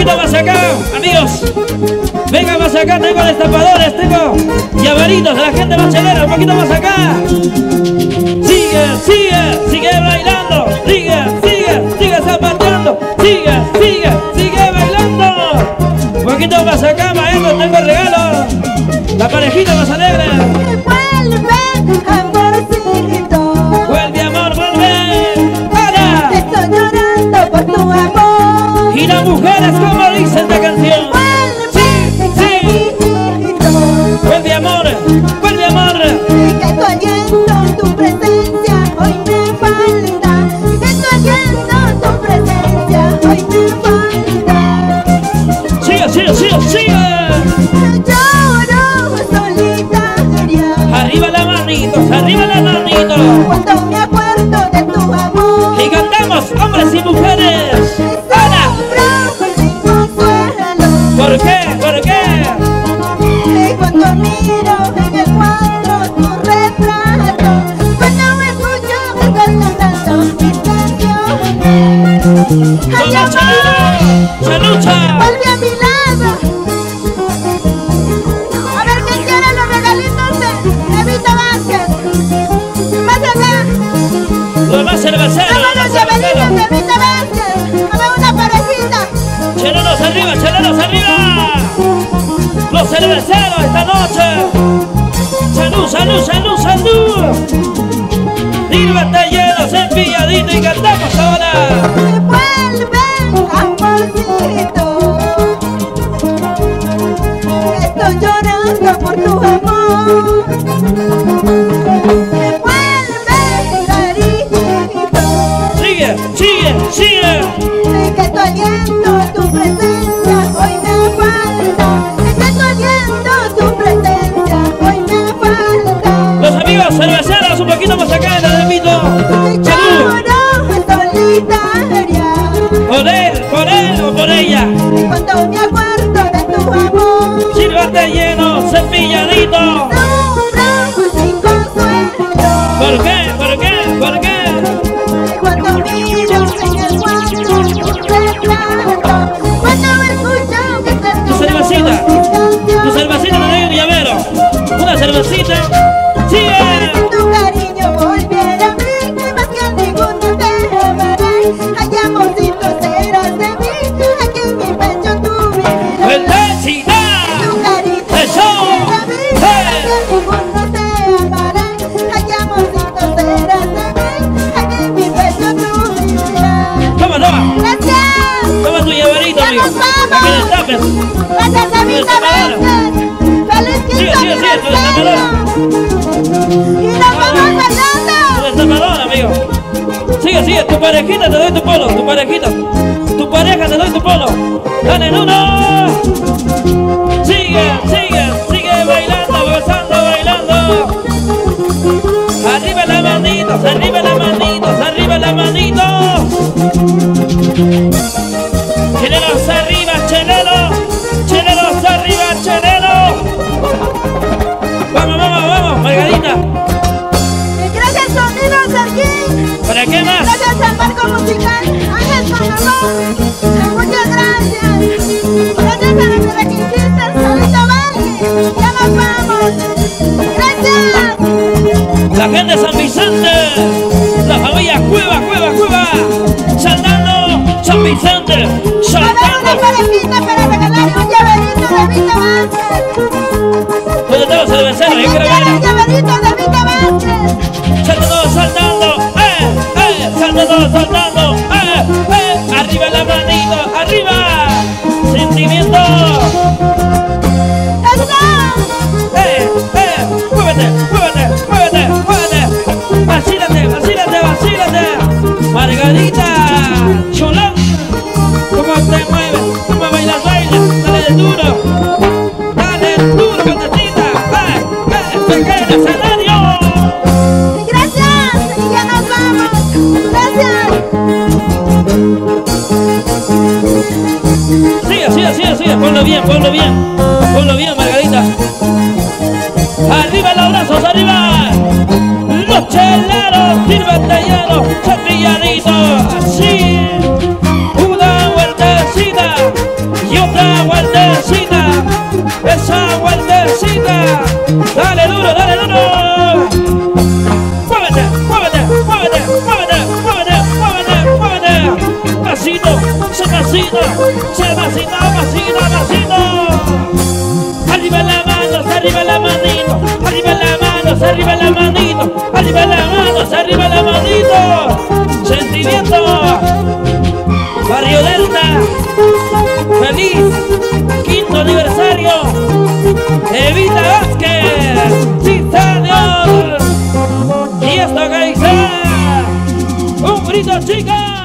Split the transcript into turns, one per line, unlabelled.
poquito más acá, amigos. Venga más acá, tengo destapadores, tengo llaveritos de la gente machelera, un poquito más acá. Sigue, sigue, sigue bailando, sigue, sigue, sigue zapateando, sigue, sigue, sigue bailando. Un poquito más acá, maestro, tengo el regalo. La parejita más alegre. Y las mujeres, como dice esta canción.
Sí. cariñito.
Vuelve amor, vuelve amor.
Que tu aliento, tu presencia hoy me falta. Que tu aliento, tu presencia hoy me falta.
Sigue, sigue, sigue, sigue.
Lloro solitaria.
Arriba las manitos, arriba las manitos.
Ay, ¡Toma, chelero!
¡Se lucha! vuelve
a mi lado. A ver quién quiere los regalitos de Evita Vázquez. Más
los llaveritos
de. Evita Vázquez. Una parejita.
¡Cheleros arriba, cheleros arriba! Los cerveceros esta noche. ¡Salud, salud, salud, salud! Sírvate lleno, cepilladito y cantamos ahora. Sigue, sigue,
sigue. Que tu aliento, tu presencia hoy me falta. Que tu aliento, tu presencia hoy me falta.
Los amigos cerveceros un poquito más acá en el mito.
Solitaria.
Por él, por él o por ella.
Cuando me acuerdo de tu amor.
Sírvate Sigue, sigue. Tu parejita te doy tu polo. Tu parejita. Manitos, arriba las manitos, arriba las manitos. Cheleros arriba, cheleros. Cheleros arriba, cheleros. Vamos, vamos, vamos, Margarita.
Gracias Sonido Sergín.
¿Para qué más?
Gracias al Marco Musical. Ángel Panamón.
Ponlo bien, ponlo bien, ponlo bien, Margarita. Arriba los brazos, arriba. Los cheleros, sírvete hielo, se vecino, vecino, vecino. Arriba la mano, arriba la manito, arriba la mano, arriba la manito, arriba la mano, arriba la manito. Sentimiento, Barrio Delta, feliz quinto aniversario, Evita Vázquez, sí señor. Y esto que dice, un grito chicas.